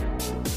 あ!